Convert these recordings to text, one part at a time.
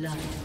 blood.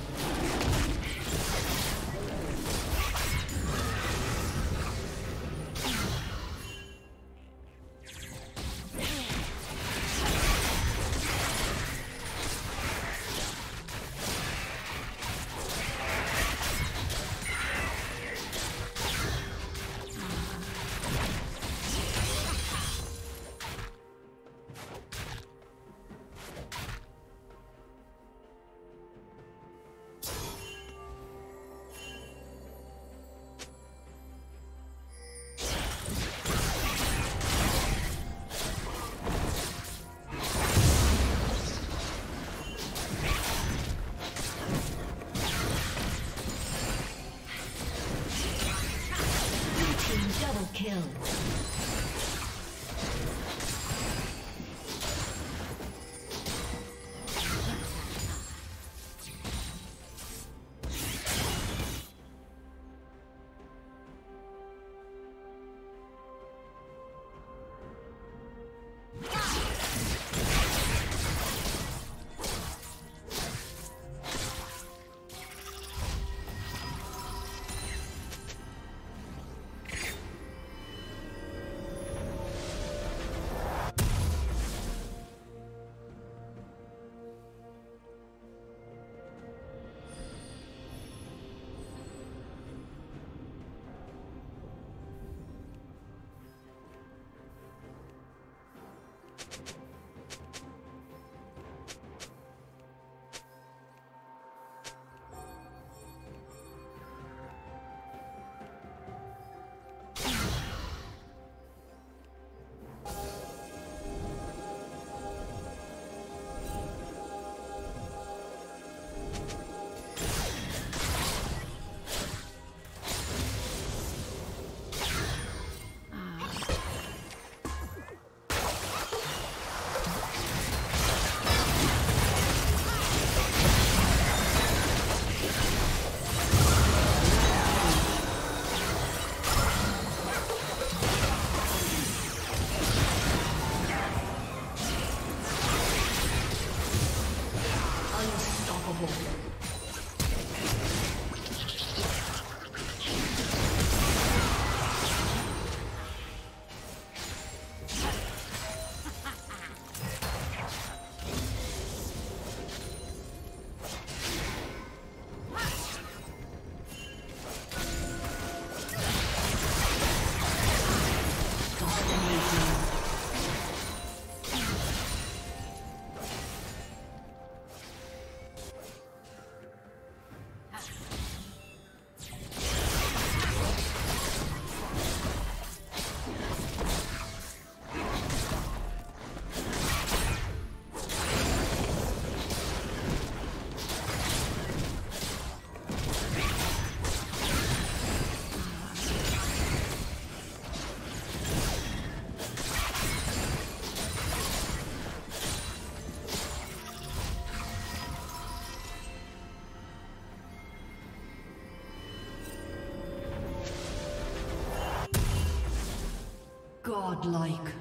Godlike.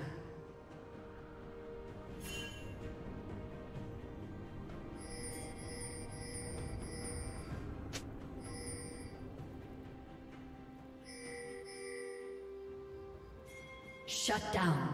Shut down.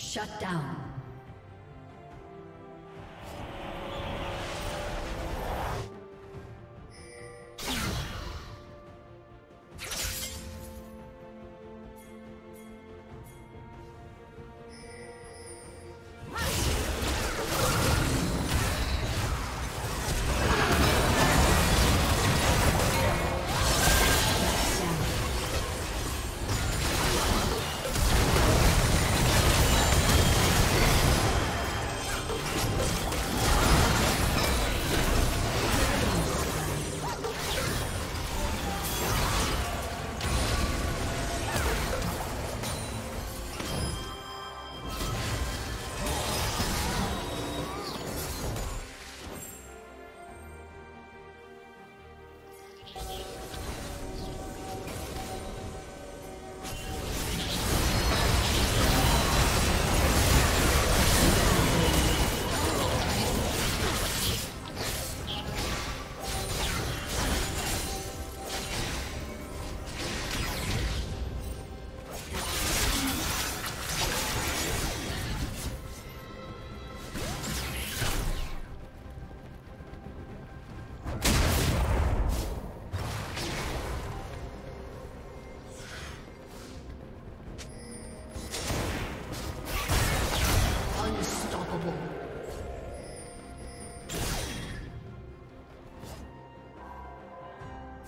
Shut down.